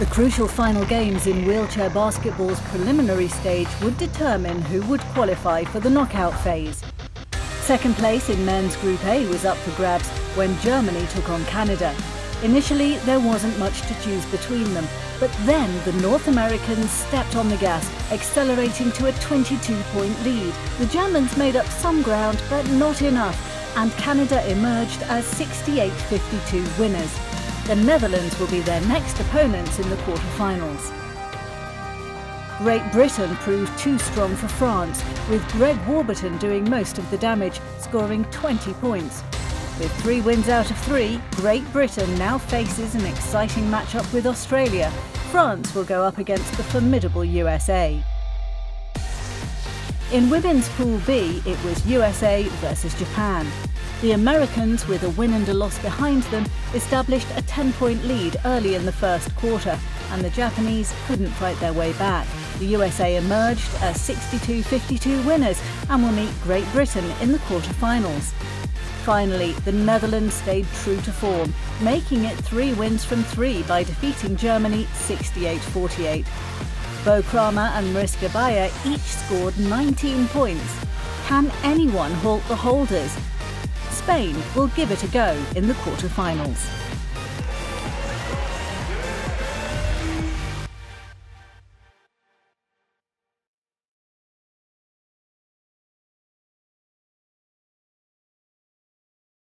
The crucial final games in wheelchair basketball's preliminary stage would determine who would qualify for the knockout phase. Second place in men's Group A was up for grabs when Germany took on Canada. Initially, there wasn't much to choose between them, but then the North Americans stepped on the gas, accelerating to a 22-point lead. The Germans made up some ground, but not enough, and Canada emerged as 68-52 winners. The Netherlands will be their next opponents in the quarter-finals. Great Britain proved too strong for France, with Greg Warburton doing most of the damage, scoring 20 points. With three wins out of three, Great Britain now faces an exciting matchup with Australia. France will go up against the formidable USA. In Women's Pool B, it was USA versus Japan. The Americans, with a win and a loss behind them, established a 10-point lead early in the first quarter, and the Japanese couldn't fight their way back. The USA emerged as 62-52 winners and will meet Great Britain in the quarter-finals. Finally, the Netherlands stayed true to form, making it three wins from three by defeating Germany 68-48. Bo Kramer and Mariska each scored 19 points. Can anyone halt the holders? Spain will give it a go in the quarter-finals.